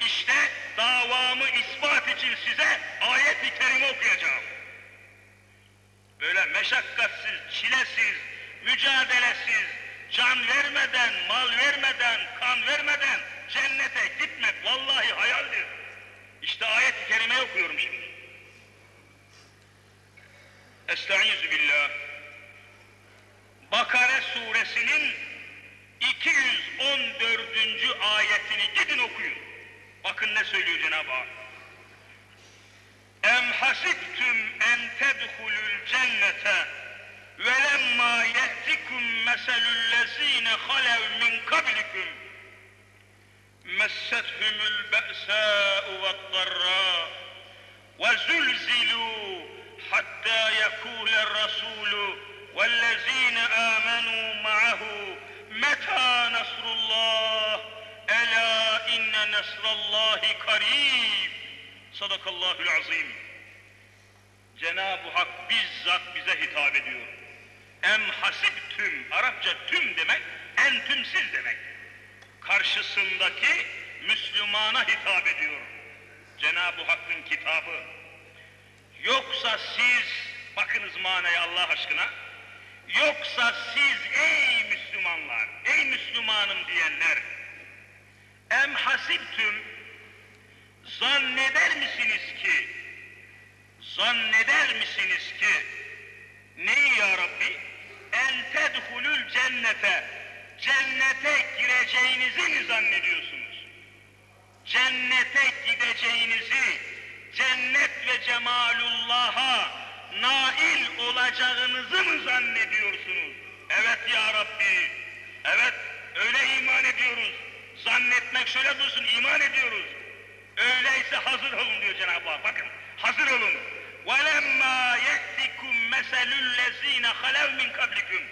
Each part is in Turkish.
İşte davamı ispat için size ayet-i kerime okuyacağım. Böyle meşakkatsiz, çilesiz, mücadelesiz, can vermeden, mal vermeden, kan vermeden cennete gitmek vallahi hayaldir. İşte ayet-i kerime okuyorum şimdi. Estaizu billah. Bakara suresinin 214. ayetini gidin okuyun. Bakın ne söylüyor Cenab-ı Hak. Em hasibtum en tedhulul cennete ve lemma ye'tikum meselul lezine halev min kablikum messethumul be'sâ'u ve'd-darrâ ve zulzilû hattâ yekûler rasûlü Nasrallahi karib. Sadakallahül azim. Cenab-ı Hak bizzat bize hitap ediyor. Em hasib tüm, Arapça tüm demek, entüm siz demek. Karşısındaki Müslümana hitap ediyor. Cenab-ı Hakk'ın kitabı. Yoksa siz, bakınız manaya Allah aşkına, yoksa siz ey Müslümanlar, ey Müslümanım diyenler, em hasibtüm, zanneder misiniz ki, zanneder misiniz ki, neyi ya Rabbi? En tedhulül cennete, cennete gireceğinizi mi zannediyorsunuz? Cennete gideceğinizi, cennet ve cemalullah'a, nail olacağınızı mı zannediyorsunuz? Evet ya Rabbi, evet öyle iman ediyoruz. Zannetmek şöyle dursun, iman ediyoruz. Öyleyse hazır olun diyor Cenab-ı Hak. Bakın, hazır olun. وَلَمَّا يَأْتِكُمْ مَسَلُ الَّذ۪ينَ خَلَوْ مِنْ قَبْلِكُمْ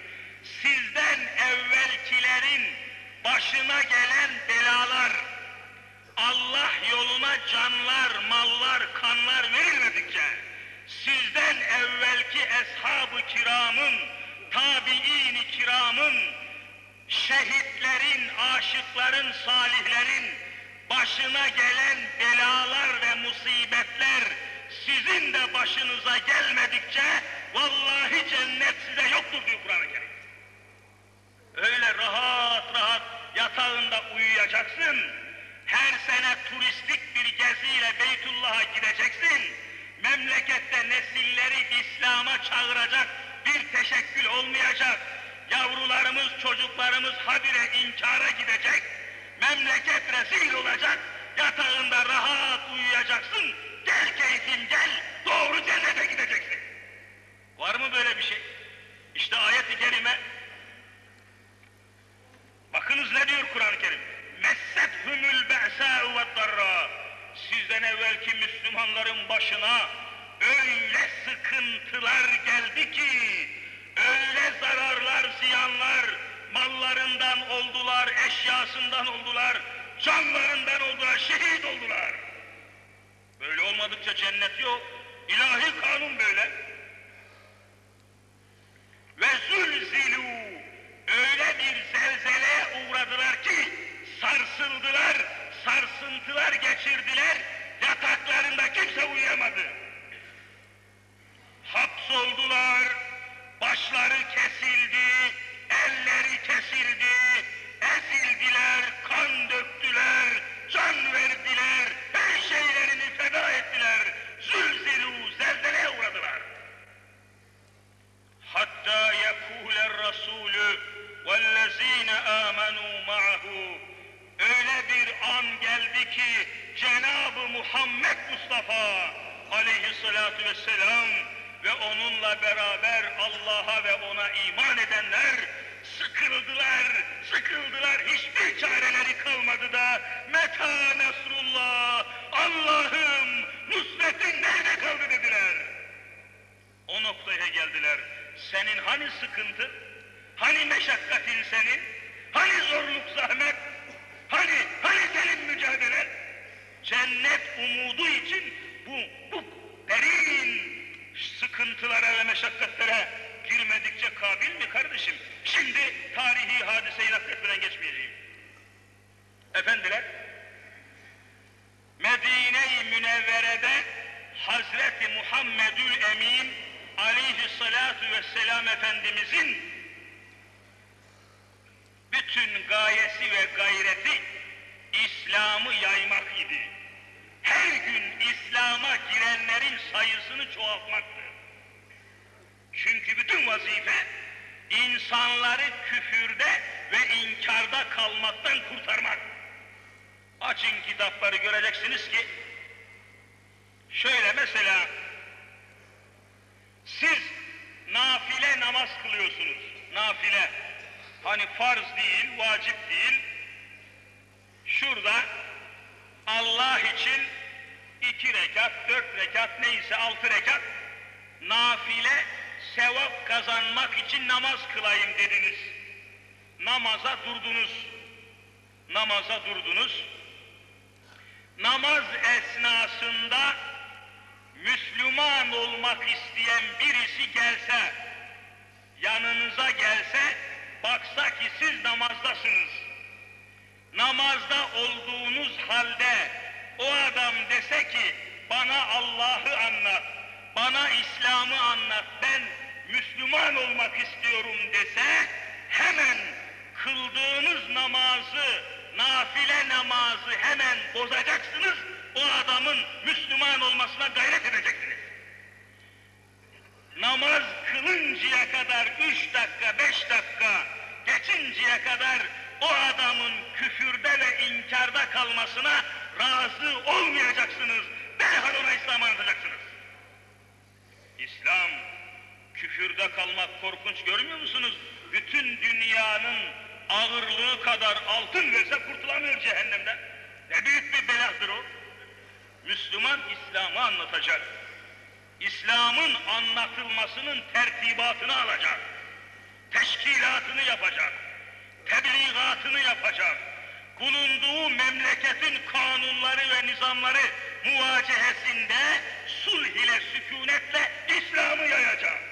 Sizden evvelkilerin başına gelen belalar, Allah yoluna canlar, mallar, kanlar verilmedikçe, sizden evvelki eshab-ı kiramın, tabi'in-i kiramın, şehitlerin, aşıkların, salihlerin başına gelen belalar ve musibetler sizin de başınıza gelmedikçe vallahi cennet size yoktur diyor Kur'an-ı Kerim. Öyle rahat rahat yatağında uyuyacaksın. Her sene turistik bir geziyle Beytullah'a gideceksin memlekette nesilleri İslam'a çağıracak bir teşekkül olmayacak. Yavrularımız, çocuklarımız habire inkara gidecek. Memleket rezil olacak. Yatağında rahat uyuyacaksın. Gel keyfim gel. Doğru cennete gideceksin. Var mı böyle bir şey? İşte ayet-i kerime. Bakınız ne diyor Kur'an-ı Kerim? Messethumul be'sâ'u ve darrâ sizden evvelki Müslümanların başına öyle sıkıntılar geldi ki, öyle zararlar, ziyanlar, mallarından oldular, eşyasından oldular, canlarından oldular, şehit oldular. Böyle olmadıkça cennet yok. İlahi kanun böyle. Ve zulzilu öyle bir zelzeleye uğradılar ki sarsıldılar, sarsıntılar geçirdiler, yataklarında kimse uyuyamadı. Aleyhissalatu vesselam ve onunla beraber Allah'a ve ona iman edenler sıkıldılar, sıkıldılar, hiçbir çareleri kalmadı da meta nasrullah, Allah'ım nusretin nerede kaldı dediler. O noktaya geldiler. Senin hani sıkıntı, hani meşakkatin senin, hani zorluk zahmet, Hani, hani senin mücadelen? Cennet umudu için bu, bu sıkıntılara ve meşakkatlere girmedikçe kabil mi kardeşim? Şimdi tarihi hadiseyi nakletmeden geçmeyeceğim. Efendiler, Medine-i Münevvere'de Hazreti Muhammedül Emin aleyhissalatu vesselam Efendimizin bütün gayesi ve gayreti İslam'ı yaymak idi. Her gün İslam'a girenlerin sayısını çoğaltmaktı. Çünkü bütün vazife insanları küfürde ve inkarda kalmaktan kurtarmak. Açın kitapları göreceksiniz ki şöyle mesela siz nafile namaz kılıyorsunuz. Nafile. Hani farz değil, vacip değil. Şurada Allah için iki rekat, dört rekat neyse altı rekat nafile sevap kazanmak için namaz kılayım dediniz. Namaza durdunuz. Namaza durdunuz. Namaz esnasında Müslüman olmak isteyen birisi gelse, yanınıza gelse, baksa ki siz namazdasınız. Namazda olduğunuz halde o adam dese ki bana Allah'ı anlat, bana İslam'ı anlat, ben Müslüman olmak istiyorum dese hemen kıldığınız namazı, nafile namazı hemen bozacaksınız, o adamın Müslüman olmasına gayret edeceksiniz. Namaz kılıncaya kadar üç dakika, beş dakika geçinceye kadar o adamın küfürde ve inkarda kalmasına razı olmayacaksınız. Derhal ona İslam'ı anlatacaksınız. İslam, küfürde kalmak korkunç görmüyor musunuz? Bütün dünyanın ağırlığı kadar altın verse kurtulamıyor cehennemden. Ne büyük bir beladır o. Müslüman İslam'ı anlatacak. İslam'ın anlatılmasının tertibatını alacak. Teşkilatını yapacak. Tebliğatını yapacak. Bulunduğu memleketin kanunları ve nizamları muvacehesinde sulh ile sükunetle İslam'ı yayacak.